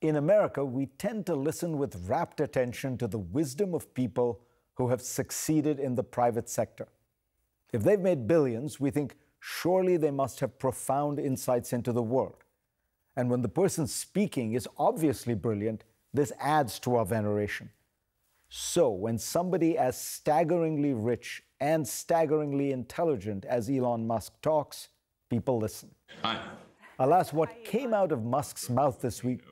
In America, we tend to listen with rapt attention to the wisdom of people who have succeeded in the private sector. If they've made billions, we think surely they must have profound insights into the world. And when the person speaking is obviously brilliant, this adds to our veneration. So, when somebody as staggeringly rich and staggeringly intelligent as Elon Musk talks, people listen. Hi. Alas, what came out of Musk's mouth this week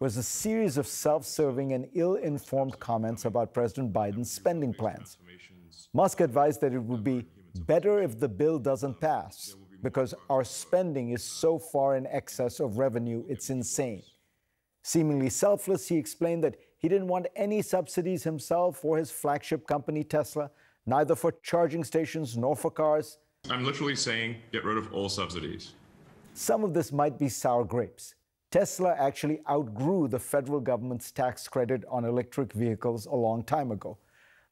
was a series of self serving and ill informed comments about President Biden's spending plans. Musk advised that it would be better if the bill doesn't pass because our spending is so far in excess of revenue, it's insane. Seemingly selfless, he explained that he didn't want any subsidies himself or his flagship company, Tesla, neither for charging stations nor for cars. I'm literally saying get rid of all subsidies. Some of this might be sour grapes. Tesla actually outgrew the federal government's tax credit on electric vehicles a long time ago.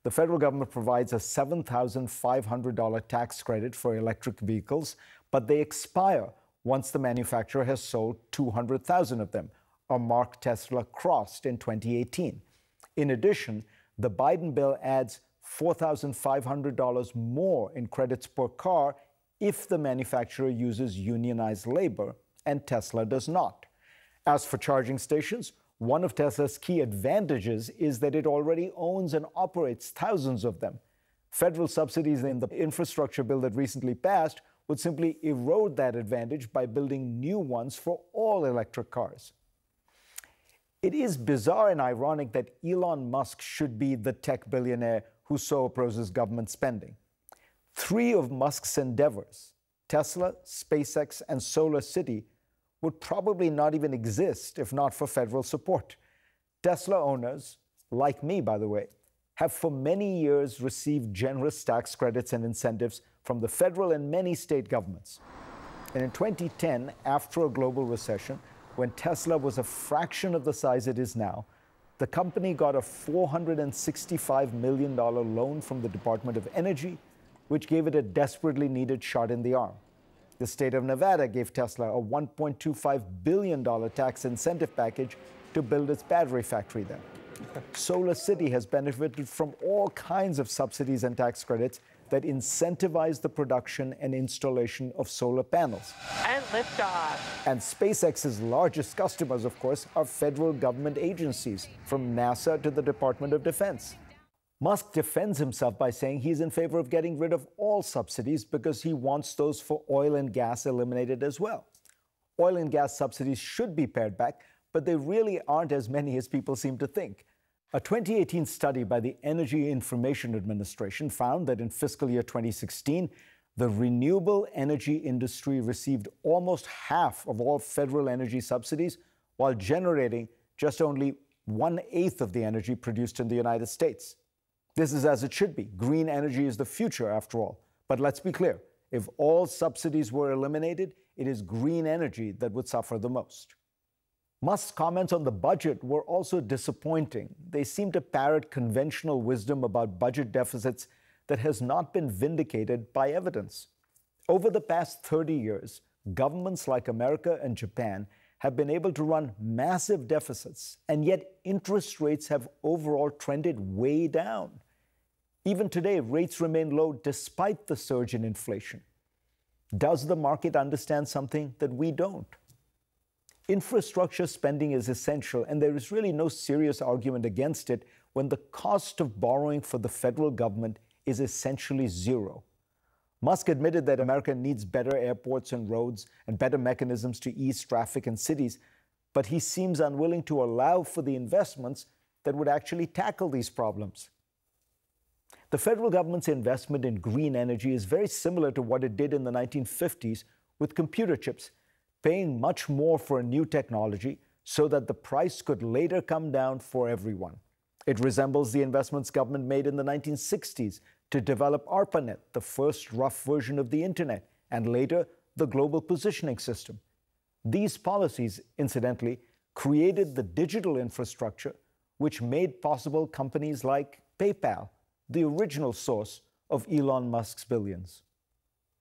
The federal government provides a $7,500 tax credit for electric vehicles, but they expire once the manufacturer has sold 200,000 of them, a mark Tesla crossed in 2018. In addition, the Biden bill adds $4,500 more in credits per car if the manufacturer uses unionized labor, and Tesla does not. As for charging stations, one of Tesla's key advantages is that it already owns and operates thousands of them. Federal subsidies in the infrastructure bill that recently passed would simply erode that advantage by building new ones for all electric cars. It is bizarre and ironic that Elon Musk should be the tech billionaire who so opposes government spending. Three of Musk's endeavors, Tesla, SpaceX, and Solar City, would probably not even exist if not for federal support. Tesla owners, like me, by the way, have for many years received generous tax credits and incentives from the federal and many state governments. And in 2010, after a global recession, when Tesla was a fraction of the size it is now, the company got a $465 million loan from the Department of Energy, which gave it a desperately needed shot in the arm. The state of Nevada gave Tesla a $1.25 billion tax incentive package to build its battery factory there. Solar City has benefited from all kinds of subsidies and tax credits that incentivize the production and installation of solar panels. And liftoff. And SpaceX's largest customers, of course, are federal government agencies, from NASA to the Department of Defense. Musk defends himself by saying he's in favor of getting rid of all subsidies because he wants those for oil and gas eliminated as well. Oil and gas subsidies should be pared back, but they really aren't as many as people seem to think. A 2018 study by the Energy Information Administration found that in fiscal year 2016, the renewable energy industry received almost half of all federal energy subsidies while generating just only one eighth of the energy produced in the United States. This is as it should be. Green energy is the future, after all. But let's be clear if all subsidies were eliminated, it is green energy that would suffer the most. Musk's comments on the budget were also disappointing. They seem to parrot conventional wisdom about budget deficits that has not been vindicated by evidence. Over the past 30 years, governments like America and Japan have been able to run massive deficits, and yet interest rates have overall trended way down. Even today, rates remain low despite the surge in inflation. Does the market understand something that we don't? Infrastructure spending is essential, and there is really no serious argument against it when the cost of borrowing for the federal government is essentially zero. Musk admitted that America needs better airports and roads and better mechanisms to ease traffic in cities, but he seems unwilling to allow for the investments that would actually tackle these problems. The federal government's investment in green energy is very similar to what it did in the 1950s with computer chips, paying much more for a new technology so that the price could later come down for everyone. It resembles the investments government made in the 1960s to develop ARPANET, the first rough version of the internet, and later the global positioning system. These policies, incidentally, created the digital infrastructure which made possible companies like PayPal, the original source of Elon Musk's billions.